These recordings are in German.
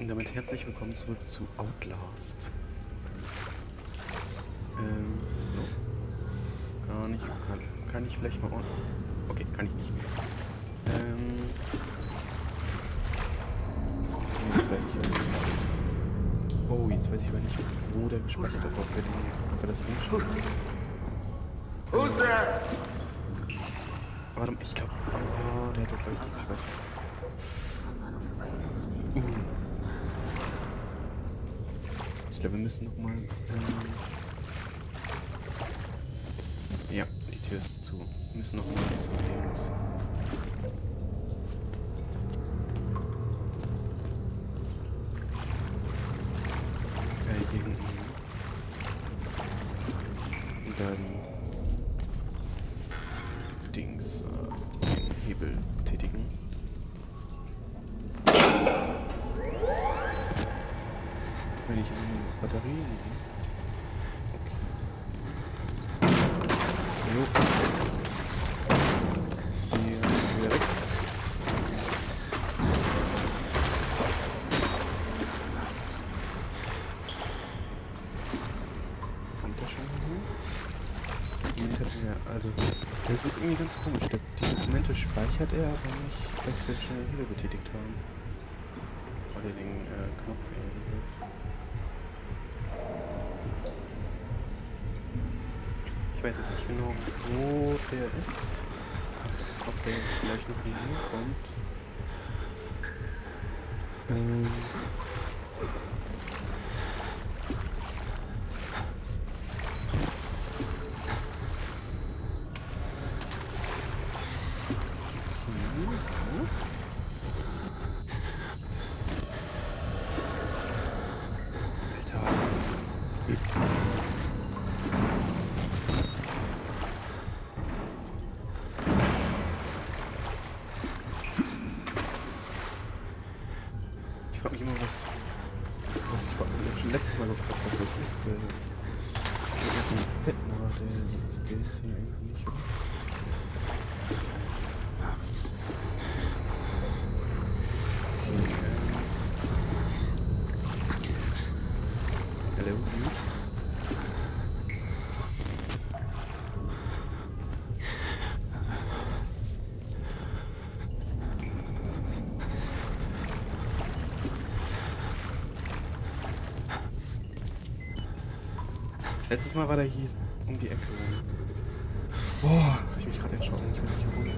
Und damit herzlich willkommen zurück zu Outlast. Ähm, so. Gar nicht. Kann, kann ich vielleicht mal... Okay, kann ich nicht. Ähm... Das weiß ich nicht. Oh, jetzt weiß ich aber nicht, wo der gespeichert hat. Ob wir, den, ob wir das Ding schon... Warte mal, ich glaube... Oh, der hat das, glaube ich, nicht gespeichert. Uh. Ich glaube, wir müssen nochmal... Ähm ja, die Tür ist zu. Wir müssen nochmal zu Dings. Das ist irgendwie ganz komisch. Die Dokumente speichert er, aber nicht, dass wir schon Hebel betätigt haben. Oder den äh, Knopf, eher gesagt. Ich weiß jetzt nicht genau, wo der ist. Ob der vielleicht noch hier hinkommt. Ähm. Was das ist. Äh, mit dem Fetten, aber der, der ist hier irgendwie nicht, oder? Okay, ähm. Hello, dude. Letztes Mal war der hier um die Ecke. Boah, hab ich mich gerade erschrocken. Ich weiß nicht warum.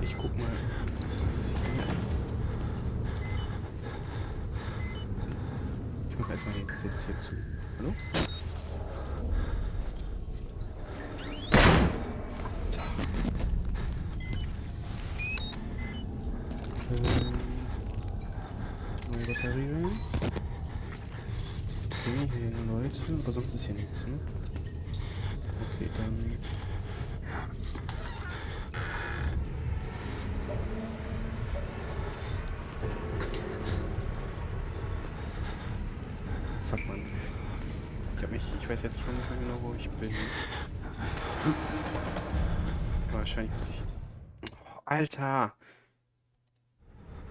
Ich guck mal, was hier ist. Ich mach erstmal jetzt, jetzt hier zu. Hallo? Da. Ähm, neue Batterie rein. Okay, hier hängen Leute, aber ne? Okay, dann... Fuck, man. Ich mich... Ich weiß jetzt schon nicht mehr genau, wo ich bin. Wahrscheinlich muss ich... Alter!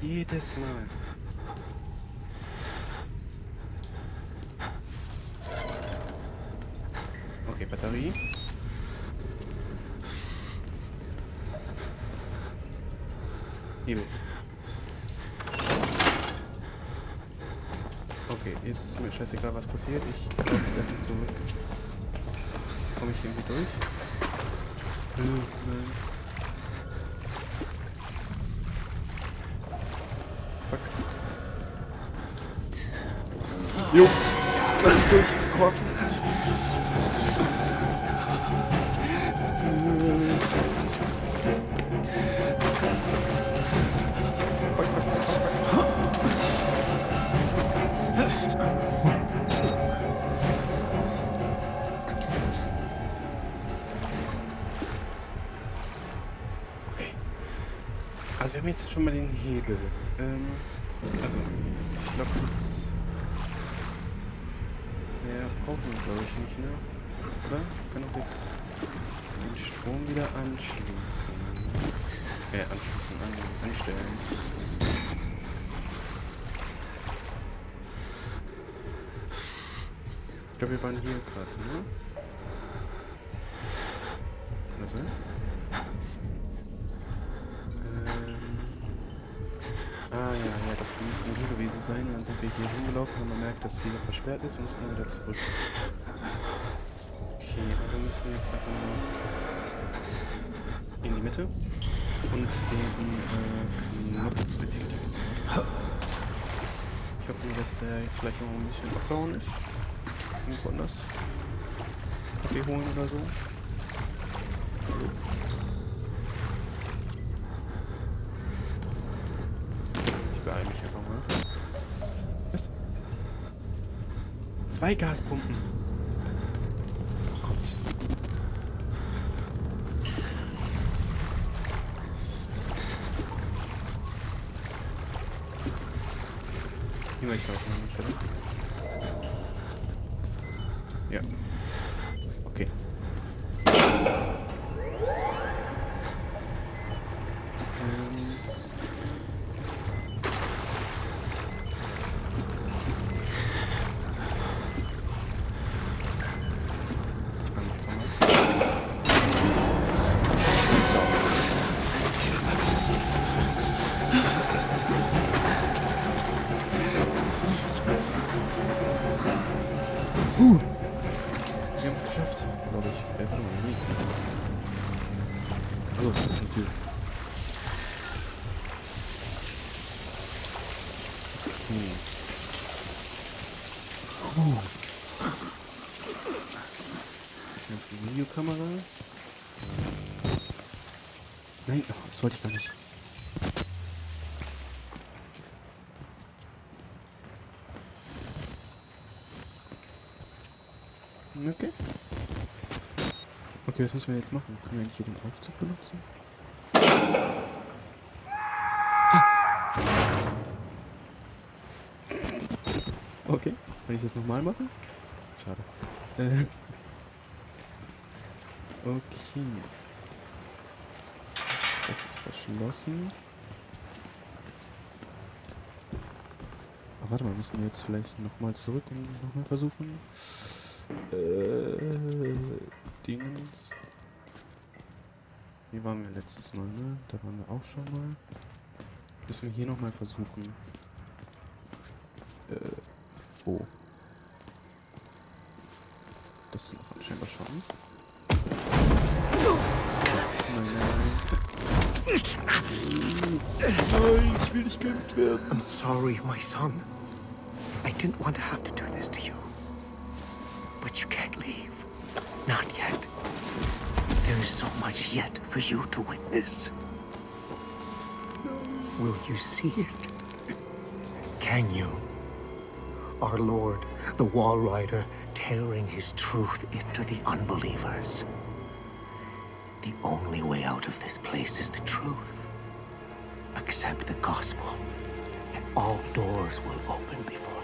Jedes Mal. Okay, Batterie. Hebel. Okay, ist mir scheißegal, was passiert. Ich laufe jetzt erstmal zurück. Komme ich irgendwie durch? Äh, nein. Fuck. Jo! Lass mich durch! Komm! Also wir haben jetzt schon mal den Hebel. Ähm, also, ich glaube jetzt... Mehr brauchen wir, glaube ich, nicht, ne? Oder? Kann auch jetzt den Strom wieder anschließen. Äh, anschließen, an, anstellen. Ich glaube, wir waren hier gerade, ne? Kann das sein? Müssen hier gewesen sein. Dann sind wir hier hingelaufen und man merkt, dass hier versperrt ist und müssen wieder zurück. Okay, also müssen wir jetzt einfach nur in die Mitte und diesen äh, Knopf betätigen. Ich hoffe dass der jetzt vielleicht noch ein bisschen abgehauen ist. Irgendwo anders. Kaffee holen oder so. Ich beeile mich einfach mal. Was? Zwei Gaspumpen. Oh Gott. Junge, ich laufe noch nicht, oder? Das wollte ich gar nicht. Okay. Okay, was müssen wir jetzt machen? Können wir eigentlich hier den Aufzug benutzen? Okay, kann ich das nochmal machen? Schade. Äh. Okay. Das ist verschlossen. Aber warte mal, müssen wir jetzt vielleicht nochmal zurück und nochmal versuchen? Äh, Dingens. Hier waren wir letztes Mal, ne? Da waren wir auch schon mal. Müssen wir hier nochmal versuchen. Äh, oh. Das macht anscheinend Schaden. Nein, nein, nein. Nein, ich will nicht gekämpft werden. I'm sorry, my son. I didn't want to have to do this to you. But you can't leave. Not yet. There is so much yet for you to witness. Will you see it? Can you? Our Lord, the Wall Rider, tearing his truth into the unbelievers. The only way out of this place is the truth. Accept the gospel, and all doors will open before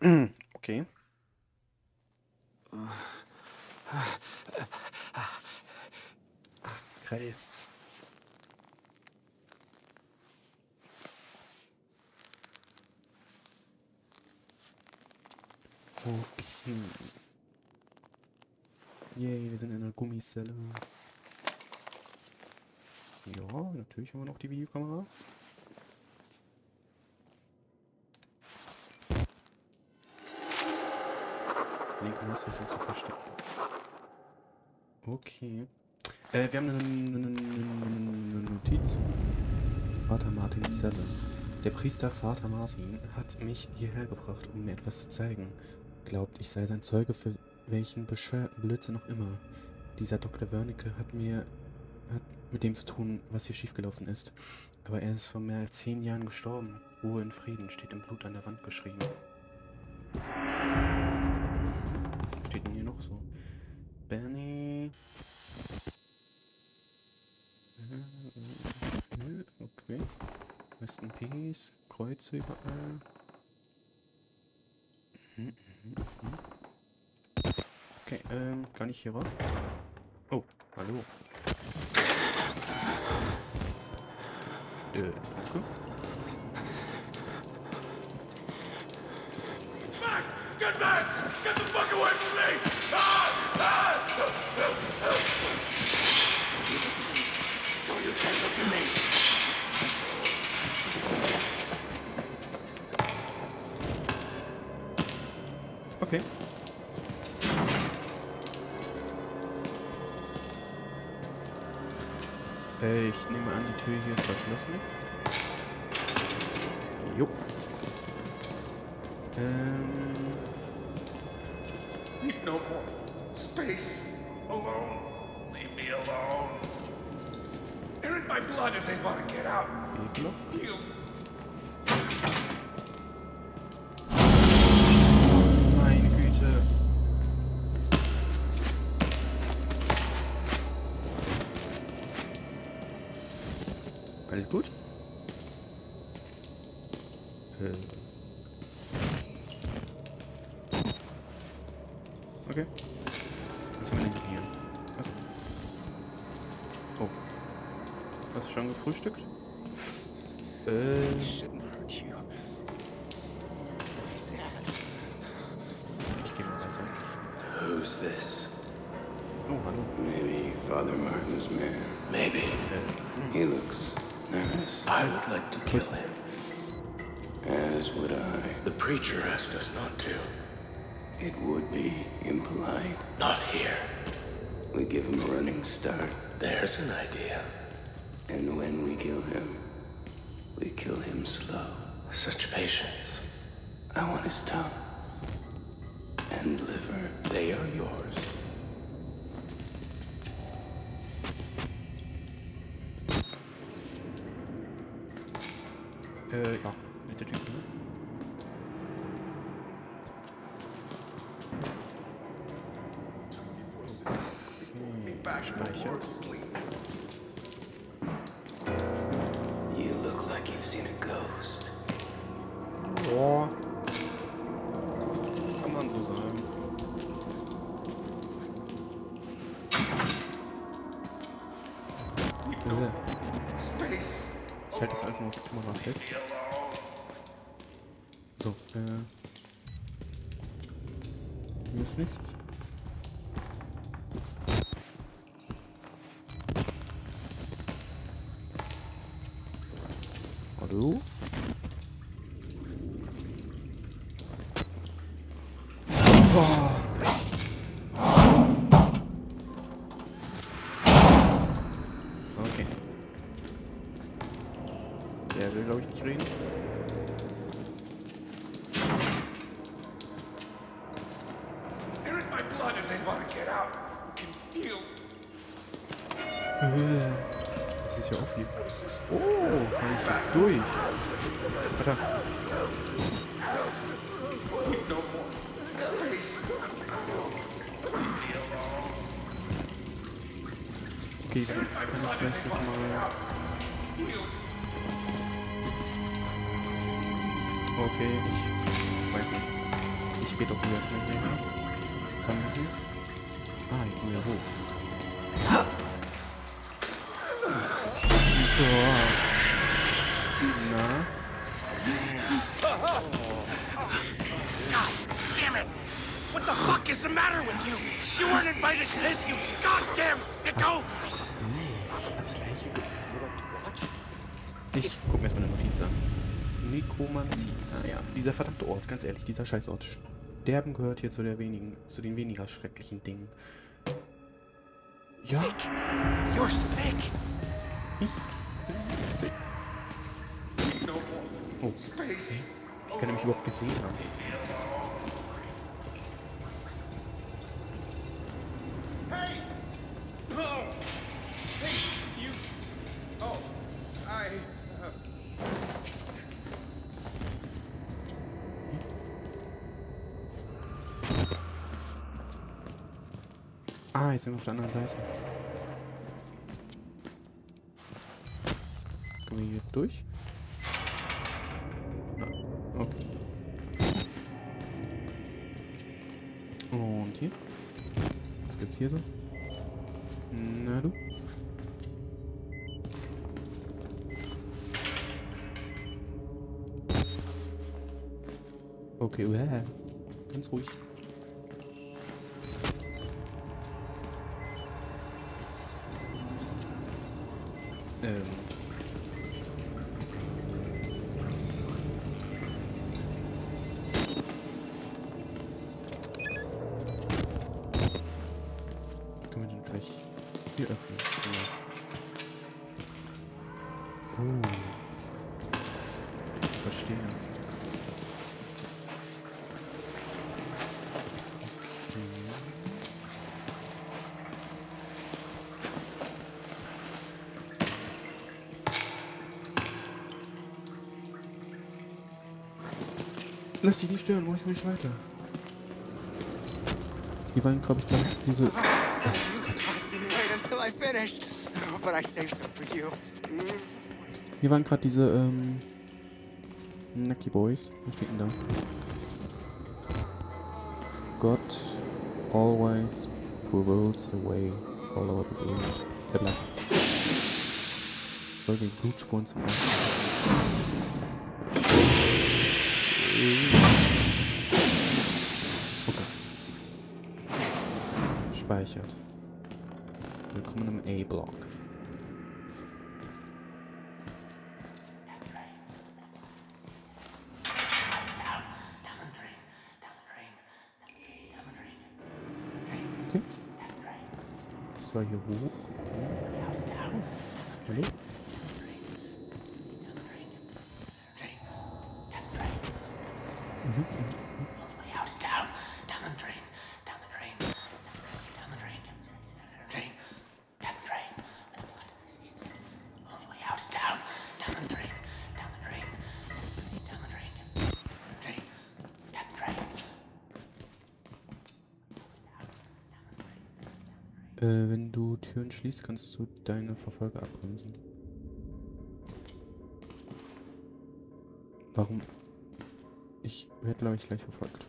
you. Okay. Okay. Yay, wir sind in einer Gummizelle. Ja, natürlich haben wir noch die Videokamera. Linken ist das um zu verstecken. Okay. Äh, wir haben eine, eine, eine Notiz. Vater Martins Zelle. Der Priester Vater Martin hat mich hierher gebracht, um mir etwas zu zeigen. Glaubt, ich sei sein Zeuge für welchen bescheuerten Blödsinn noch immer. Dieser Dr. Wernicke hat mir hat mit dem zu tun, was hier schiefgelaufen ist. Aber er ist vor mehr als zehn Jahren gestorben. Ruhe in Frieden steht im Blut an der Wand geschrieben. Steht denn hier noch so? Benny. Äh, Okay. Rest in Peace. Kreuze überall. Mhm, mhm, mhm. Okay, ähm, kann ich hier was? Oh, hallo. Äh, danke. Get back! Get the fuck away from me! Ah! Ah! No, you can't look at me! Äh, ich nehme an, die Tür hier ist verschlossen. Jo. Ähm, Need no more space. Alone. Leave me alone. They're in my blood and they want to get out. Wegloch. Gut? Äh. Okay. Was haben wir denn hier? Was? Oh. Hast du schon gefrühstückt? Äh. Who's this? Oh, hallo. Maybe Father Martin's man. Maybe. Äh, He looks I would like to kill him. As would I. The preacher asked us not to. It would be impolite. Not here. We give him a running start, There's an idea. and when we kill him, we kill him slow. Such patience. I want his tongue and liver. They are yours. Äh, ja, netter Typ, ne? Okay, speichert. You Ich halte das alles mal auf die Kamera fest. So, äh. Hier ist nichts. Hallo? Okay. Äh, Das ist ja aufliegt. Oh, kann ich hier durch? Warte. Okay, dann kann ich vielleicht noch Okay, ich weiß nicht. Ich gehe doch hier erstmal hier hin. Was haben wir hier? Ah, ich komme hier hoch. Boah. Na? Damn it! What the fuck is the matter with you? You weren't invited to this, you goddamn sicko! Das war die gleiche. Ich guck mir erstmal eine Notiz an. Nekromantie. Ah ja, dieser verdammte Ort, ganz ehrlich, dieser Scheißort. Sterben gehört hier zu, der wenigen, zu den weniger schrecklichen Dingen. Ja, You're sick! ich bin sick. Oh, ich kann nämlich überhaupt gesehen haben. Hey! Oh! Hey, you. Oh, I. Uh, Ah, jetzt sind wir auf der anderen Seite. Kommen wir hier durch? Ja, okay. Und hier? Was gibt's hier so? Na du? Okay, uäh. Ganz ruhig. Ähm. Lass dich nicht stören, mach ich ruhig weiter. Hier waren, glaube ich, gleich diese. Hier waren gerade diese, ähm. Nucky Boys. Was steht denn da? God always promotes the way. Follow the Blut. Der Blatt. Folge Blutspuren zum Ausdruck. Speichert. Willkommen im A-Block. Okay. So, hier hoch. Hallo? Äh, wenn du Türen schließt, kannst du deine Verfolger abbremsen. Warum? Ich werde, glaube ich, gleich verfolgt.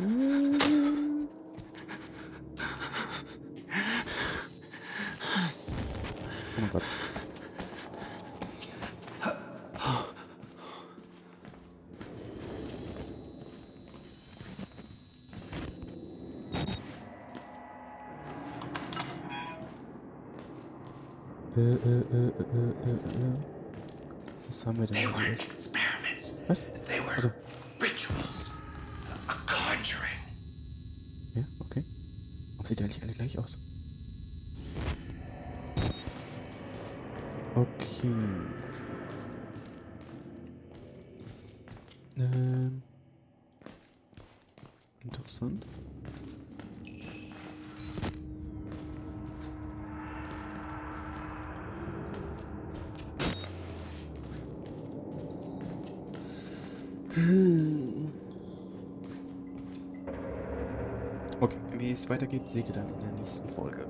Shut Oh mein Gott. Äh, äh, äh. Was haben wir denn They hier? weren't alles? experiments. Was? They were Also, rituals. A conjuring. ja, okay. Warum sieht die eigentlich alle gleich aus? Okay. Ähm. Interessant. Okay, wie es weitergeht, seht ihr dann in der nächsten Folge.